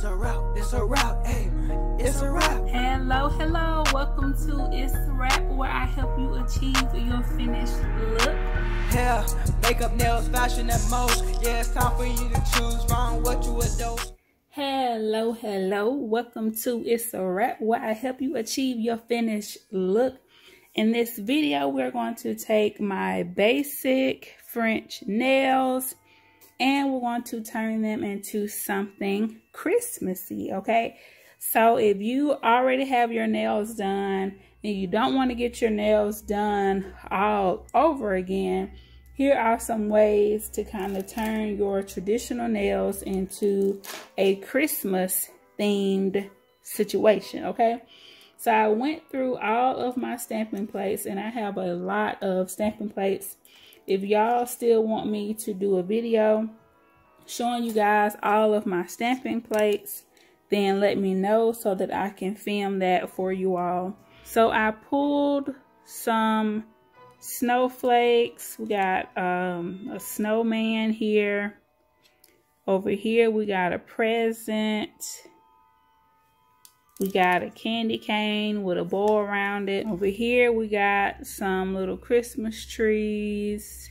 It's a wrap, it's a wrap, hey, it's a wrap. Hello, hello, welcome to Itz Sirap, where I help you achieve your finished look. Hair, makeup, nails, fashion, and most. Yeah, it's time for you to choose wrong what you adore. Hello, hello, welcome to Itz Sirap, where I help you achieve your finished look. In this video, we're going to take my basic French nails and we're going to turn them into something Christmassy, okay? So if you already have your nails done and you don't want to get your nails done all over again, here are some ways to kind of turn your traditional nails into a Christmas themed situation, okay? So I went through all of my stamping plates and I have a lot of stamping plates if y'all still want me to do a video showing you guys all of my stamping plates, then let me know so that I can film that for you all. So I pulled some snowflakes. We got um, a snowman here. Over here we got a present. We got a candy cane with a bow around it. Over here, we got some little Christmas trees.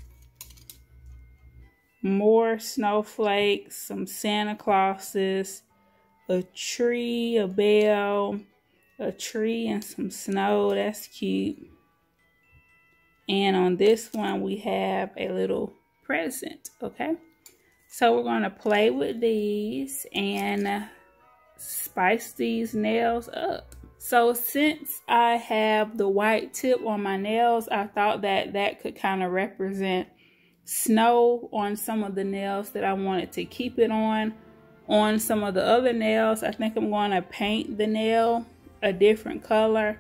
More snowflakes, some Santa Clauses, a tree, a bell, a tree and some snow. That's cute. And on this one, we have a little present, okay? So we're going to play with these and spice these nails up. So since I have the white tip on my nails, I thought that that could kind of represent snow on some of the nails that I wanted to keep it on. On some of the other nails, I think I'm going to paint the nail a different color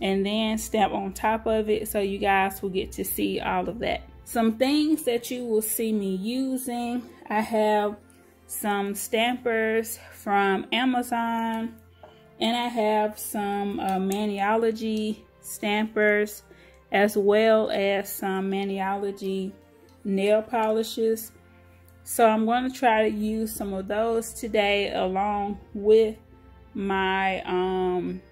and then stamp on top of it so you guys will get to see all of that. Some things that you will see me using, I have some stampers from Amazon and I have some uh, Maniology stampers as well as some Maniology nail polishes. So I'm going to try to use some of those today along with my um,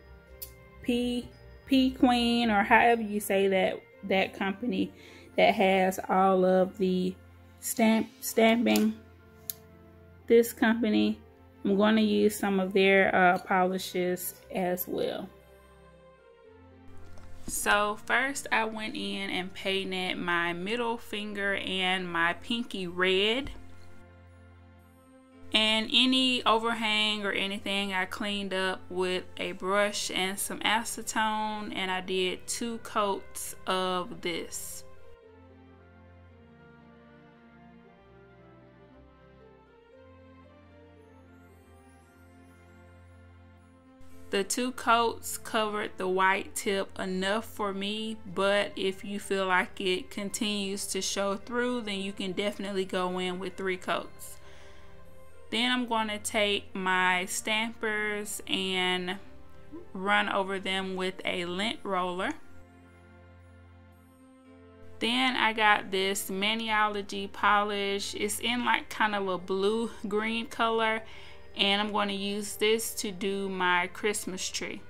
P, P Queen or however you say that, that company that has all of the stamp stamping this company, I'm going to use some of their uh, polishes as well. So first I went in and painted my middle finger and my pinky red. And any overhang or anything I cleaned up with a brush and some acetone and I did two coats of this. The two coats covered the white tip enough for me, but if you feel like it continues to show through, then you can definitely go in with three coats. Then I'm going to take my stampers and run over them with a lint roller. Then I got this Maniology polish. It's in like kind of a blue green color and I'm going to use this to do my Christmas tree.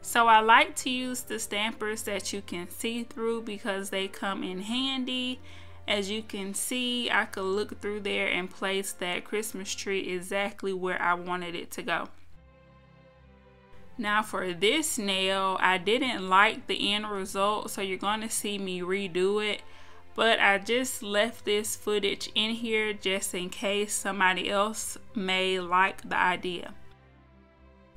So I like to use the stampers that you can see through because they come in handy. As you can see, I could look through there and place that Christmas tree exactly where I wanted it to go. Now for this nail, I didn't like the end result, so you're going to see me redo it but I just left this footage in here just in case somebody else may like the idea.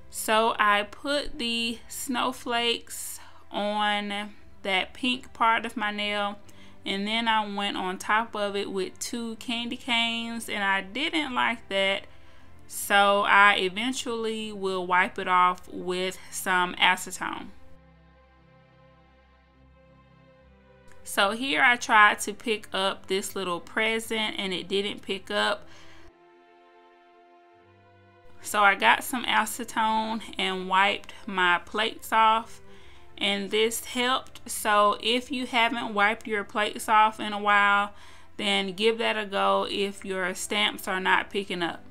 So I put the snowflakes on that pink part of my nail and then I went on top of it with two candy canes and I didn't like that so I eventually will wipe it off with some acetone. So here I tried to pick up this little present and it didn't pick up. So I got some acetone and wiped my plates off and this helped. So if you haven't wiped your plates off in a while, then give that a go if your stamps are not picking up.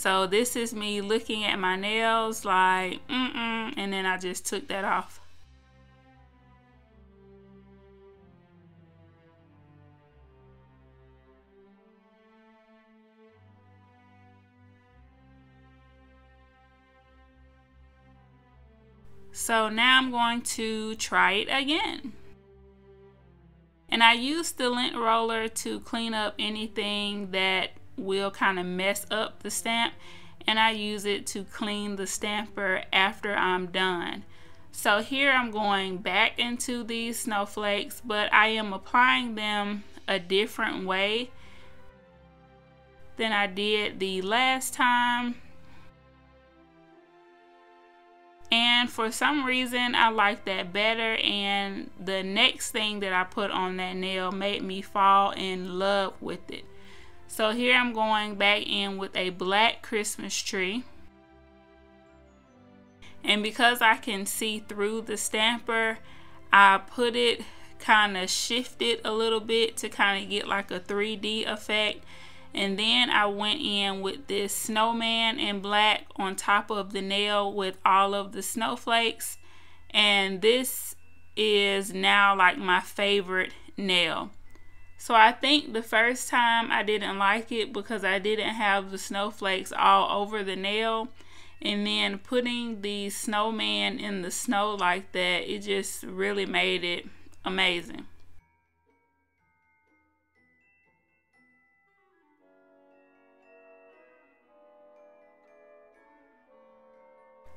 So this is me looking at my nails like, mm-mm, and then I just took that off. So now I'm going to try it again. And I used the lint roller to clean up anything that will kind of mess up the stamp and I use it to clean the stamper after I'm done. So here I'm going back into these snowflakes but I am applying them a different way than I did the last time. And for some reason, I like that better. And the next thing that I put on that nail made me fall in love with it. So here I'm going back in with a black Christmas tree. And because I can see through the stamper, I put it kind of shifted a little bit to kind of get like a 3D effect. And then I went in with this snowman in black on top of the nail with all of the snowflakes. And this is now like my favorite nail. So I think the first time I didn't like it because I didn't have the snowflakes all over the nail. And then putting the snowman in the snow like that, it just really made it amazing.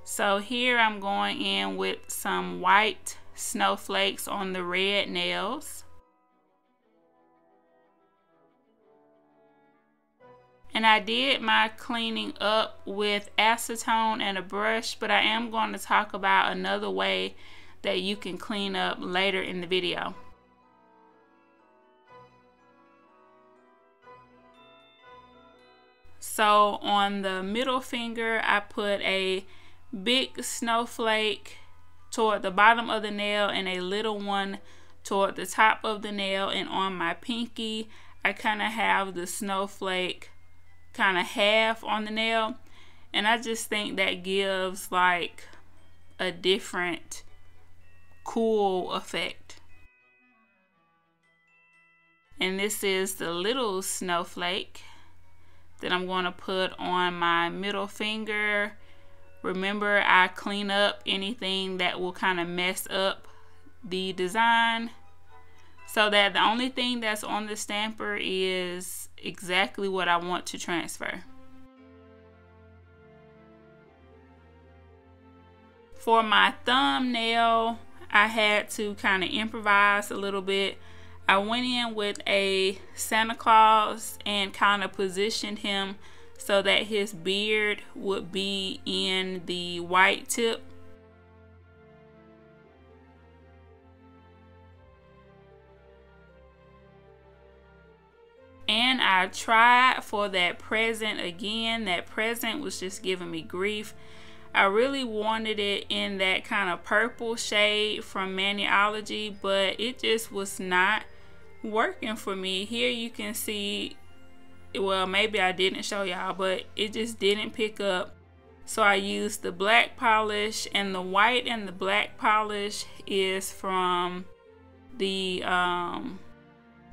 So here I'm going in with some white snowflakes on the red nails. And I did my cleaning up with acetone and a brush, but I am going to talk about another way that you can clean up later in the video. So on the middle finger, I put a big snowflake toward the bottom of the nail and a little one toward the top of the nail. And on my pinky, I kind of have the snowflake kind of half on the nail. And I just think that gives like a different cool effect. And this is the little snowflake that I'm going to put on my middle finger. Remember, I clean up anything that will kind of mess up the design so that the only thing that's on the stamper is exactly what I want to transfer. For my thumbnail, I had to kind of improvise a little bit. I went in with a Santa Claus and kind of positioned him so that his beard would be in the white tip and I tried for that present again. That present was just giving me grief. I really wanted it in that kind of purple shade from Maniology, but it just was not working for me. Here you can see, well, maybe I didn't show y'all, but it just didn't pick up. So I used the black polish, and the white and the black polish is from the um,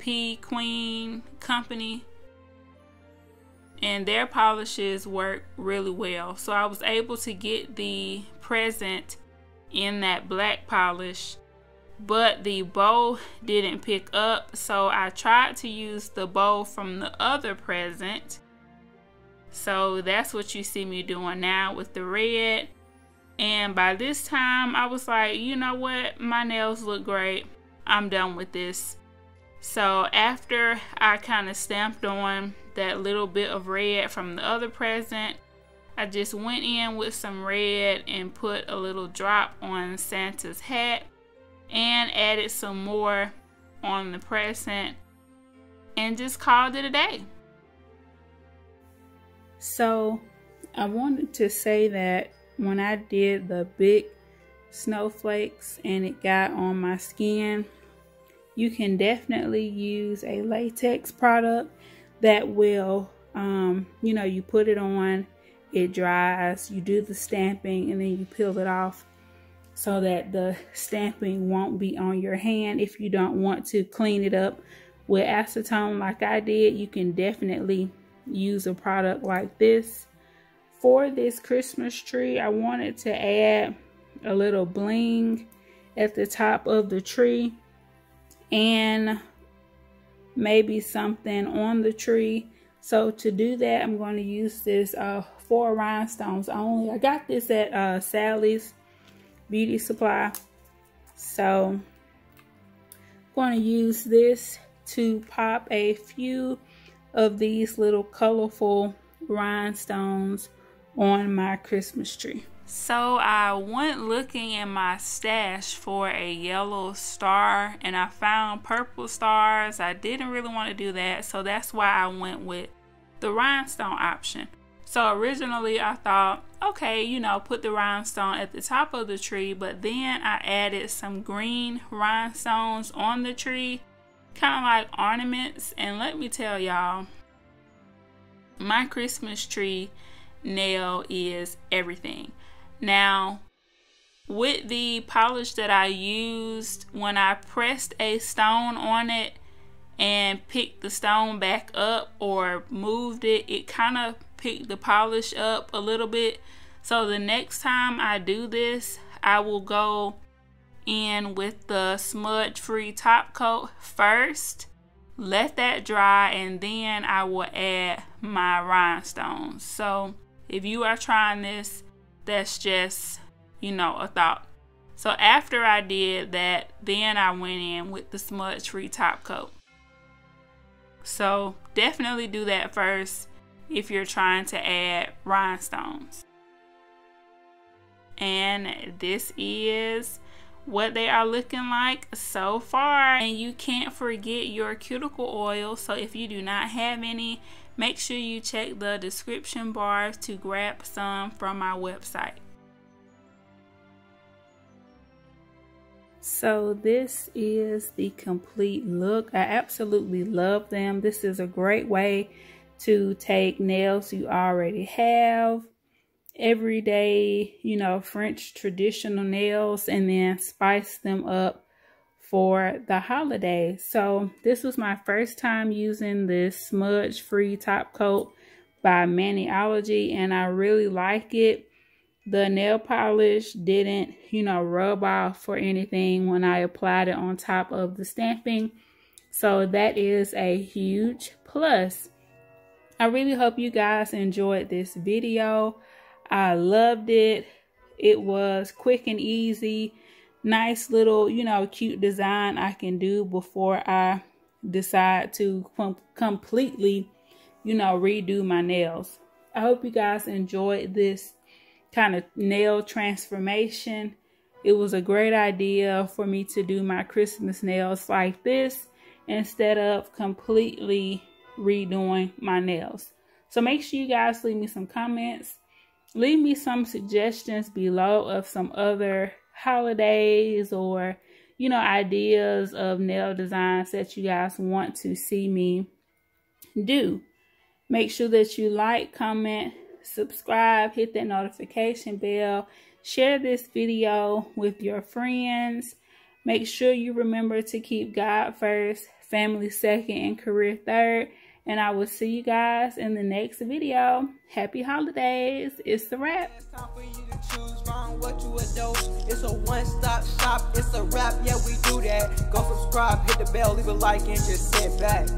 P Queen company and their polishes work really well. So I was able to get the present in that black polish but the bow didn't pick up. So I tried to use the bow from the other present. So that's what you see me doing now with the red. And by this time I was like you know what? My nails look great. I'm done with this so after I kind of stamped on that little bit of red from the other present, I just went in with some red and put a little drop on Santa's hat and added some more on the present and just called it a day. So I wanted to say that when I did the big snowflakes and it got on my skin. You can definitely use a latex product that will, um, you know, you put it on, it dries, you do the stamping, and then you peel it off so that the stamping won't be on your hand. If you don't want to clean it up with acetone like I did, you can definitely use a product like this. For this Christmas tree, I wanted to add a little bling at the top of the tree and maybe something on the tree. So to do that, I'm going to use this uh, four rhinestones only. I got this at uh, Sally's Beauty Supply. So I'm going to use this to pop a few of these little colorful rhinestones on my Christmas tree. So I went looking in my stash for a yellow star and I found purple stars. I didn't really want to do that, so that's why I went with the rhinestone option. So originally I thought, okay, you know, put the rhinestone at the top of the tree, but then I added some green rhinestones on the tree, kind of like ornaments. And let me tell y'all, my Christmas tree nail is everything. Now, with the polish that I used, when I pressed a stone on it and picked the stone back up or moved it, it kind of picked the polish up a little bit. So the next time I do this, I will go in with the smudge free top coat first let that dry and then I will add my rhinestones so if you are trying this that's just, you know, a thought. So after I did that, then I went in with the smudge free top coat. So definitely do that first if you're trying to add rhinestones. And this is what they are looking like so far. And you can't forget your cuticle oil. So if you do not have any, Make sure you check the description bars to grab some from my website. So this is the complete look. I absolutely love them. This is a great way to take nails you already have, everyday, you know, French traditional nails, and then spice them up for the holiday. So this was my first time using this smudge free top coat by Maniology and I really like it. The nail polish didn't, you know, rub off or anything when I applied it on top of the stamping. So that is a huge plus. I really hope you guys enjoyed this video. I loved it. It was quick and easy nice little, you know, cute design I can do before I decide to com completely, you know, redo my nails. I hope you guys enjoyed this kind of nail transformation. It was a great idea for me to do my Christmas nails like this instead of completely redoing my nails. So make sure you guys leave me some comments. Leave me some suggestions below of some other holidays or you know ideas of nail designs that you guys want to see me do make sure that you like comment subscribe hit that notification bell share this video with your friends make sure you remember to keep god first family second and career third and I will see you guys in the next video. Happy holidays. It's the wrap. It's a one-stop shop. It's a wrap. Yeah, we do that. Go subscribe, hit the bell, leave a like, and just sit back.